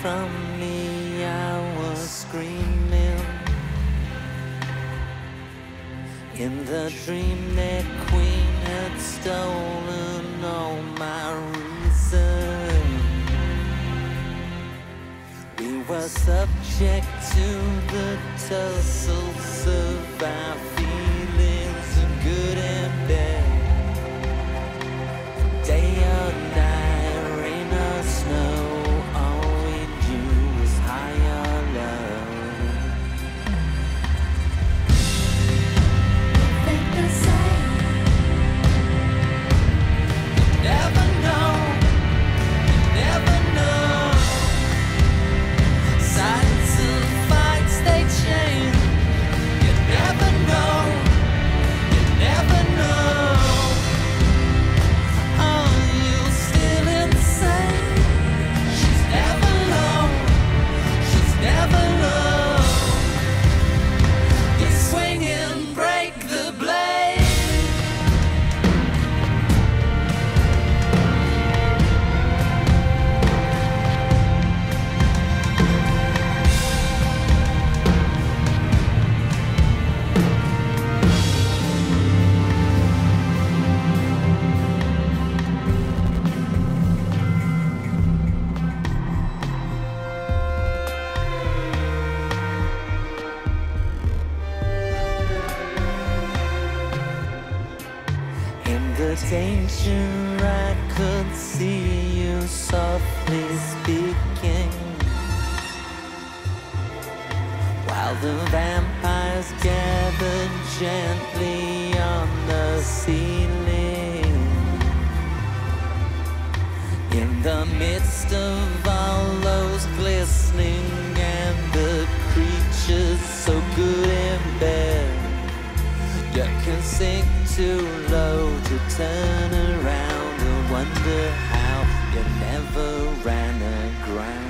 from me, I was screaming. In the dream that queen had stolen all my reason. We were subject to the tussles of our In the danger, I could see you softly speaking. While the vampires gathered gently on the ceiling. In the midst of turn around and wonder how you never ran aground.